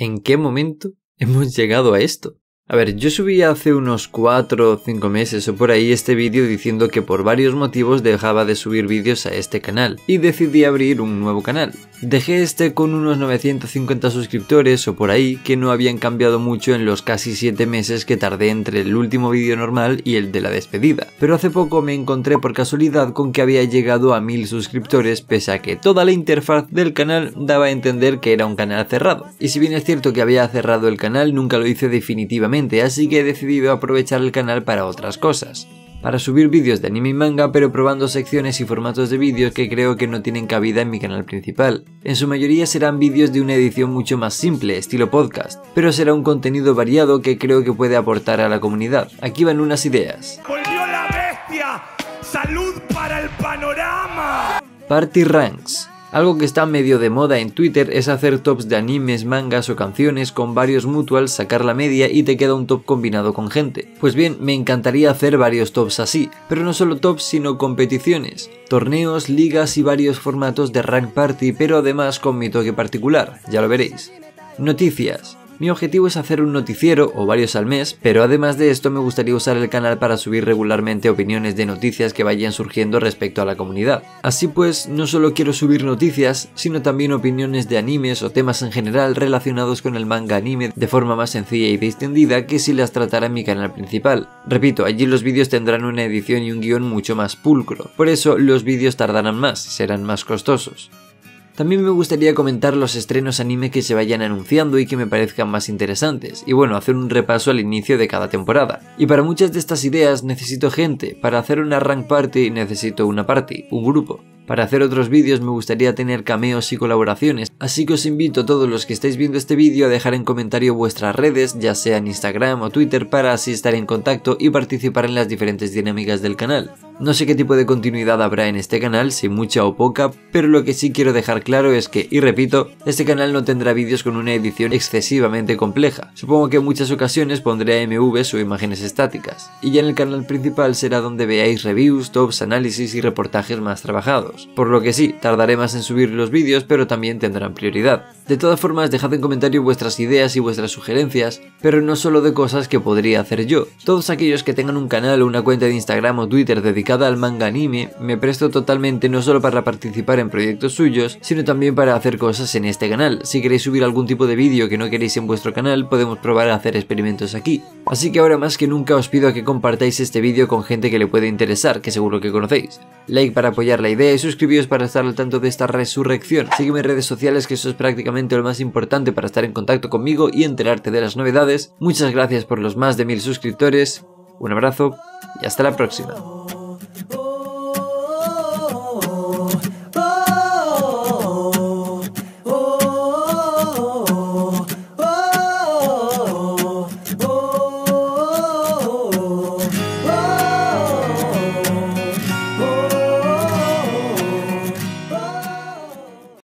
¿En qué momento hemos llegado a esto? A ver, yo subí hace unos 4 o 5 meses o por ahí este vídeo diciendo que por varios motivos dejaba de subir vídeos a este canal y decidí abrir un nuevo canal. Dejé este con unos 950 suscriptores o por ahí que no habían cambiado mucho en los casi 7 meses que tardé entre el último vídeo normal y el de la despedida. Pero hace poco me encontré por casualidad con que había llegado a 1000 suscriptores pese a que toda la interfaz del canal daba a entender que era un canal cerrado. Y si bien es cierto que había cerrado el canal, nunca lo hice definitivamente, así que he decidido aprovechar el canal para otras cosas para subir vídeos de anime y manga pero probando secciones y formatos de vídeos que creo que no tienen cabida en mi canal principal. En su mayoría serán vídeos de una edición mucho más simple, estilo podcast, pero será un contenido variado que creo que puede aportar a la comunidad. Aquí van unas ideas. ¡Volvió la bestia! ¡Salud para el panorama! Party Ranks algo que está medio de moda en Twitter es hacer tops de animes, mangas o canciones con varios mutuals, sacar la media y te queda un top combinado con gente. Pues bien, me encantaría hacer varios tops así, pero no solo tops sino competiciones, torneos, ligas y varios formatos de rank party, pero además con mi toque particular, ya lo veréis. Noticias. Mi objetivo es hacer un noticiero o varios al mes, pero además de esto me gustaría usar el canal para subir regularmente opiniones de noticias que vayan surgiendo respecto a la comunidad. Así pues, no solo quiero subir noticias, sino también opiniones de animes o temas en general relacionados con el manga anime de forma más sencilla y distendida que si las tratara en mi canal principal. Repito, allí los vídeos tendrán una edición y un guion mucho más pulcro, por eso los vídeos tardarán más, serán más costosos. También me gustaría comentar los estrenos anime que se vayan anunciando y que me parezcan más interesantes, y bueno, hacer un repaso al inicio de cada temporada. Y para muchas de estas ideas necesito gente, para hacer una rank party necesito una party, un grupo. Para hacer otros vídeos me gustaría tener cameos y colaboraciones, así que os invito a todos los que estáis viendo este vídeo a dejar en comentario vuestras redes, ya sea en Instagram o Twitter, para así estar en contacto y participar en las diferentes dinámicas del canal. No sé qué tipo de continuidad habrá en este canal, si mucha o poca, pero lo que sí quiero dejar claro es que, y repito, este canal no tendrá vídeos con una edición excesivamente compleja. Supongo que en muchas ocasiones pondré MVs o imágenes estáticas, y ya en el canal principal será donde veáis reviews, tops, análisis y reportajes más trabajados. Por lo que sí, tardaré más en subir los vídeos, pero también tendrán prioridad. De todas formas, dejad en comentario vuestras ideas y vuestras sugerencias, pero no solo de cosas que podría hacer yo. Todos aquellos que tengan un canal o una cuenta de Instagram o Twitter dedicada al manga anime, me presto totalmente no solo para participar en proyectos suyos, sino también para hacer cosas en este canal. Si queréis subir algún tipo de vídeo que no queréis en vuestro canal, podemos probar a hacer experimentos aquí. Así que ahora más que nunca os pido que compartáis este vídeo con gente que le puede interesar, que seguro que conocéis. Like para apoyar la idea y suscribíos para estar al tanto de esta resurrección. Sígueme en redes sociales que eso es prácticamente lo más importante para estar en contacto conmigo y enterarte de las novedades. Muchas gracias por los más de mil suscriptores. Un abrazo y hasta la próxima.